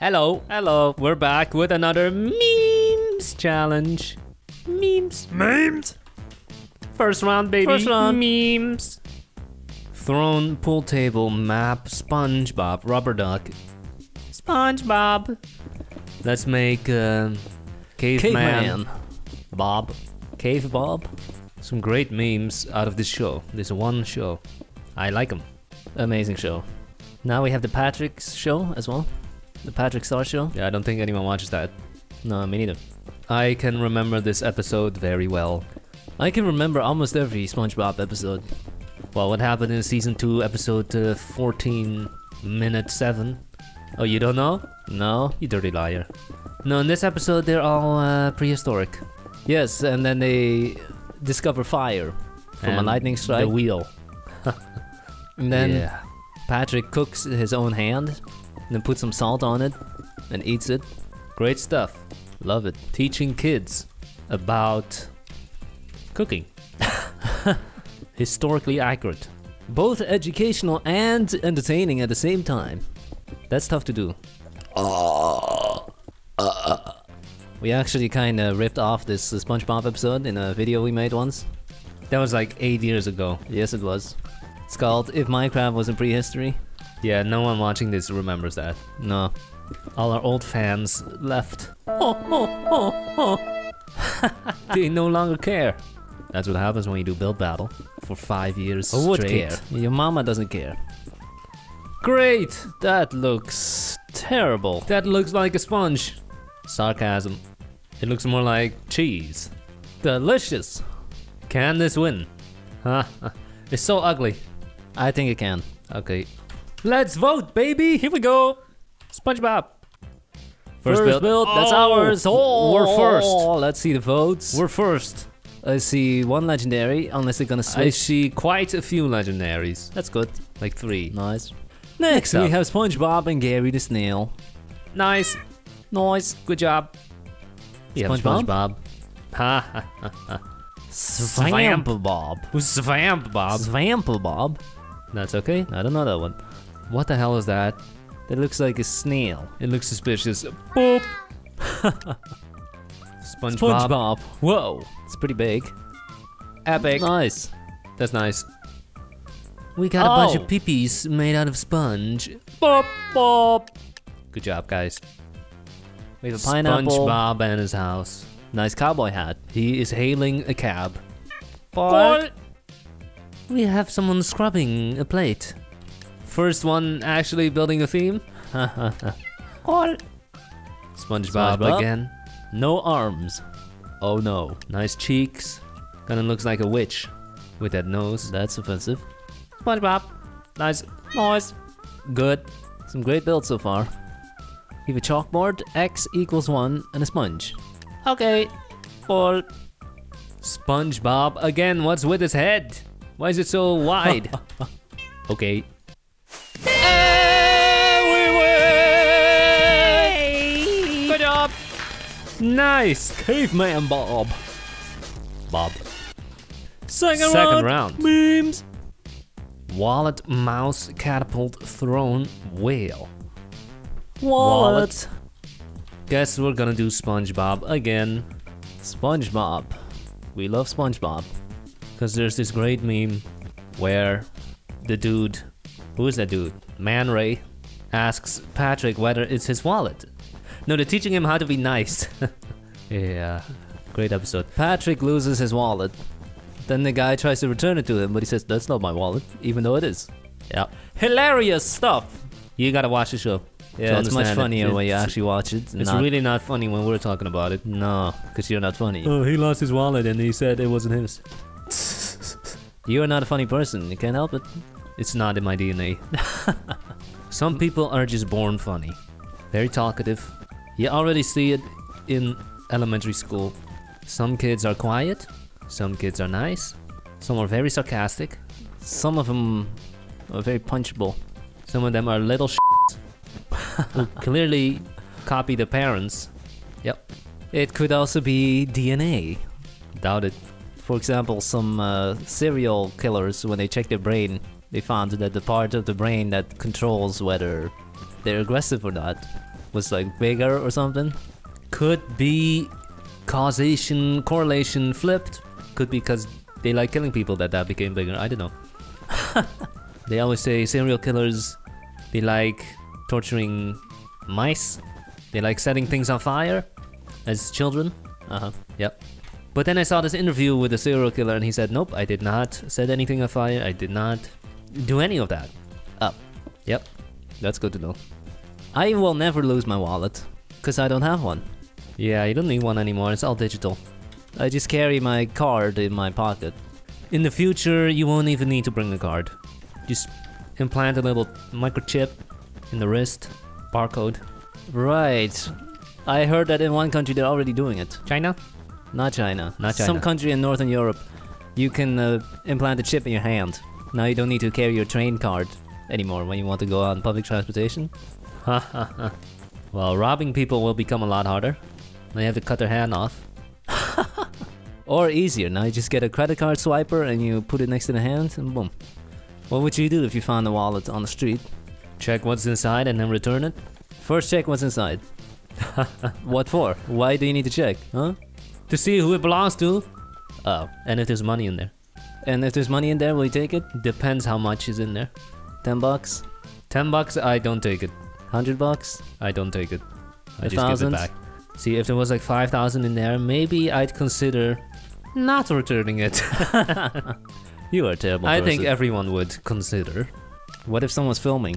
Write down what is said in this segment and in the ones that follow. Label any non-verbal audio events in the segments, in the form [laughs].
Hello, Hello. we're back with another memes challenge. Memes. Memes. First round, baby. First round. Memes. Throne, pool table, map, SpongeBob, rubber duck. SpongeBob. Let's make uh, caveman. Caveman. Bob. Cave Bob. Some great memes out of this show. This one show. I like them. Amazing show. Now we have the Patrick's show as well. The Patrick Star show. Yeah, I don't think anyone watches that. No, me neither. I can remember this episode very well. I can remember almost every SpongeBob episode. Well, what happened in season 2, episode uh, 14, minute 7? Oh, you don't know? No. You dirty liar. No, in this episode, they're all uh, prehistoric. Yes, and then they discover fire from a lightning strike. The wheel. [laughs] and then yeah. Patrick cooks his own hand, and then puts some salt on it, and eats it. Great stuff. Love it. Teaching kids about cooking. [laughs] Historically accurate. Both educational and entertaining at the same time. That's tough to do. Ah. We actually kind of ripped off this SpongeBob episode in a video we made once. That was like eight years ago. Yes, it was. It's called If Minecraft Was in Prehistory. Yeah, no one watching this remembers that. No. All our old fans left. [laughs] they no longer care. That's what happens when you do build battle for five years oh, Who would straight. care? Your mama doesn't care. Great! That looks terrible. That looks like a sponge. Sarcasm. It looks more like cheese. Delicious. Can this win? Huh? [laughs] It's so ugly. I think it can. Okay. Let's vote, baby! Here we go! SpongeBob. First, build. That's Oh, ours. Oh, We're first. Let's see the votes. We're first. I see one legendary, unless they're gonna switch. I see quite a few legendaries. That's good. Like three. Nice. Next, up. we have SpongeBob and Gary the Snail. Nice. Nice. Good job. Yeah, SpongeBob? SpongeBob. Ha ha ha ha. Svamp Bob. Svamp Bob? Svamp Bob? That's okay. I don't know that one. What the hell is that? That looks like a snail. It looks suspicious. Boop. SpongeBob. SpongeBob. Whoa. It's pretty big. Epic. Nice. That's nice. We got a bunch Oh. of peepees made out of sponge. Bob Bob. Good job, guys. We have a pineapple. SpongeBob and his house. Nice cowboy hat. He is hailing a cab. But We have someone scrubbing a plate. First one actually building a theme. [laughs] SpongeBob, SpongeBob. again. no arms. Oh no. Nice cheeks. Kinda looks like a witch with that nose. That's offensive. SpongeBob. Nice. Nice. Good. Some great builds so far. We have a chalkboard, X equals 1, and a sponge. Okay. Full. SpongeBob again. What's with his head? Why is it so wide? [laughs] okay. Nice. Caveman Bob. Bob. Second, Second round. Memes. Wallet, mouse, catapult, throne, whale. Wallet. Guess we're gonna do SpongeBob again. SpongeBob. We love SpongeBob. Because there's this great meme where the dude, who is that dude? Man Ray, asks Patrick whether it's his wallet. No, they're teaching him how to be nice. [laughs] yeah, great episode. Patrick loses his wallet. Then the guy tries to return it to him, but he says, That's not my wallet, even though it is. Yeah, Hilarious stuff! you gotta watch the show. Yeah, it's much understand it. funnier when you actually watch it. It's not- really not funny when we're talking about it. No, because you're not funny. Oh, he lost his wallet and he said it wasn't his. [laughs] You're not a funny person, you can't help it. It's not in my DNA. [laughs] Some people are just born funny. Very talkative. You already see it in elementary school. Some kids are quiet, some kids are nice, some are very sarcastic, Some of them are very punchable. some of them are little who [laughs] clearly copy the parents. Yep, It could also be DNA. doubt it. For example, some uh, serial killers, when they check their brain, they found that the part of the brain that controls whether they're aggressive or not was like bigger or something. Could be causation, correlation flipped. Could be because they like killing people that that became bigger. I don't know. [laughs] they always say serial killers, they like torturing mice. They like setting things on fire as children. Uh huh. Yep. But then I saw this interview with a serial killer and he said, nope, I did not set anything on fire. I did not do any of that. Oh, Yep. that's good to know. I will never lose my wallet because I don't have one. Yeah, you don't need one anymore. It's all digital. I just carry my card in my pocket. In the future, you won't even need to bring a card. Just implant a little microchip in the wrist, barcode. Right. I heard that in one country they're already doing it. China? Not China. Not China. Some country in Northern Europe, you can uh, implant a chip in your hand. Now you don't need to carry your train card anymore when you want to go on public transportation. [laughs] well, robbing people will become a lot harder. They have to cut their hand off. [laughs] Or easier, now you just get a credit card swiper and you put it next to the hand and boom. What would you do if you found a wallet on the street? Check what's inside and then return it. First check what's inside. [laughs] what for? Why do you need to check? Huh? To see who it belongs to. Oh. And if there's money in there. And if there's money in there, will you take it? Depends how much is in there. 10 bucks? 10 bucks, I don't take it. 100 bucks? I don't take it. I A just thousand? give it back. See, if there was like 5,000 in there, maybe I'd consider not returning it. [laughs] You are a terrible I think everyone would consider. What if someone's filming?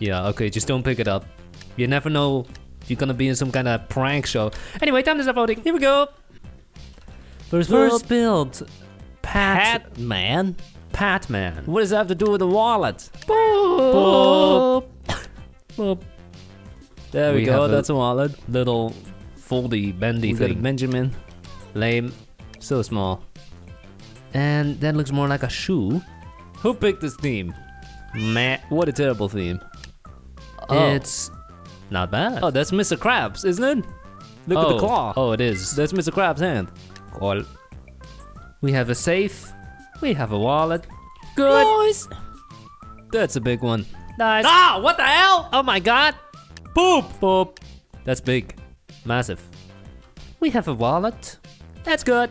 Yeah, okay, just don't pick it up. You never know if you're gonna be in some kind of prank show. Anyway, time to start voting. Here we go. First, First build. Pat. Pat man. Pat Man. What does that have to do with the wallet? Boop. Boop. There we, We go. That's a wallet. Little foldy, bendy We got a thing. Benjamin. Lame. So small. And that looks more like a shoe. Who picked this theme? Meh. What a terrible theme. Oh. It's not bad. Oh, that's Mr. Krabs, isn't it? Look at the Oh. claw. Oh, it is. That's Mr. Krabs' hand. Cool. We have a safe. We have a wallet. Good. Nice. That's a big one. Nice. Ah, what the hell? Oh my god. Boop. Boop. That's big. Massive. We have a wallet. That's good.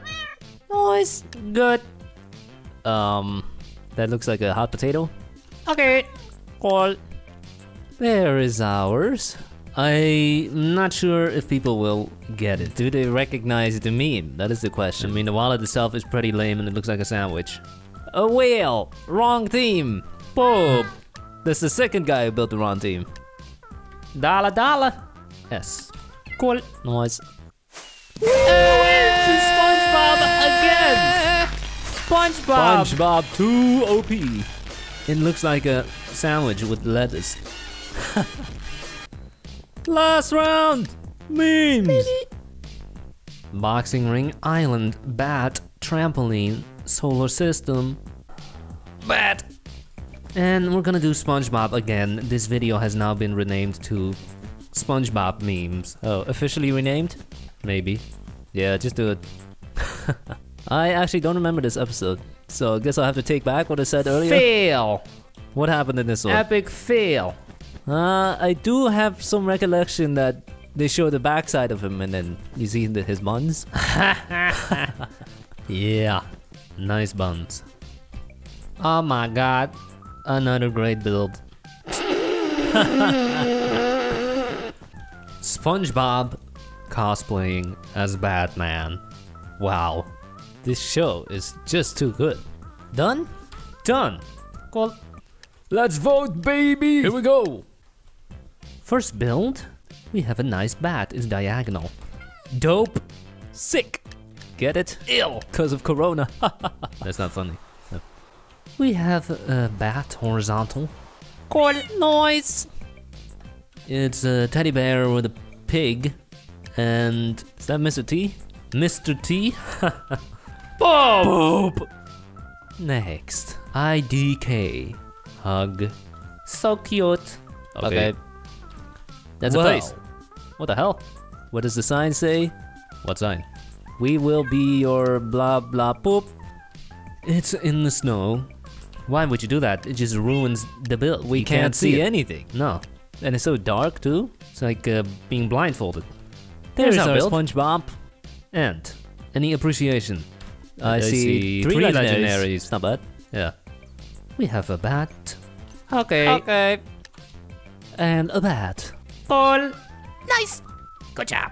Nice. Good. Um, that looks like a hot potato. Okay. Cool. There is ours. I'm not sure if people will get it. Do they recognize the meme? That is the question. I mean, the wallet itself is pretty lame and it looks like a sandwich. A whale. Wrong team. Boop. That's the second guy who built the wrong team. Dollar, dollar. Yes. Cool. Nice. SpongeBob again. SpongeBob. SpongeBob 2 OP. It looks like a sandwich with lettuce. [laughs] Last round. Memes. Boxing ring, island, bat, trampoline, solar system, bat. And we're gonna do SpongeBob again. This video has now been renamed to SpongeBob memes. Oh, officially renamed? Maybe. Yeah, just do it. [laughs] I actually don't remember this episode, so I guess I'll have to take back what I said earlier. Fail. What happened in this one? Epic fail. Uh, I do have some recollection that they show the backside of him and then you see the, his buns. [laughs] [laughs] Yeah. Nice buns. Oh my god. Another great build. [laughs] SpongeBob cosplaying as Batman. Wow. This show is just too good. Done? Done. Cool. Let's vote, baby! Here we go! First build, we have a nice bat. It's diagonal. Dope. Sick! Get it? Ill. Because of Corona. [laughs] That's not funny. We have a bat horizontal. Cool. Nice! It's a teddy bear with a pig and Is that Mr. T? Mr. T. [laughs] Boop! Next, IDK. Hug. So cute. Okay. That's Well. a face. What the hell? What does the sign say? What sign? We will be your blah blah poop. It's in the snow. Why would you do that? It just ruins the build. We You can't, see it. anything. No. And it's so dark too. It's like uh, being blindfolded. There's, There's our our build. SpongeBob. And any appreciation? I, I see, see three, three legendaries. legendaries. It's not bad. Yeah. We have a bat. Okay. Okay. And a bat. Full. Nice. Good job.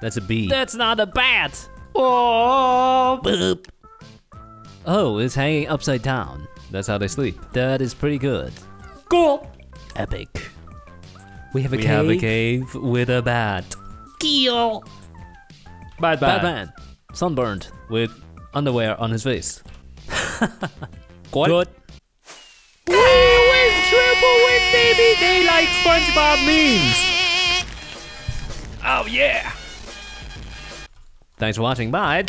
That's a bee. That's not a bat. Oh. Boop. Oh, it's hanging upside down. That's how they sleep. That is pretty good. Cool. Epic. We have a we cave. have a cave with a bat. Kill. Bad bat. Batman. Sunburned. With underwear on his face. [laughs] Good. win, triple win, baby! They like SpongeBob memes. Oh yeah. Thanks for watching. Bye.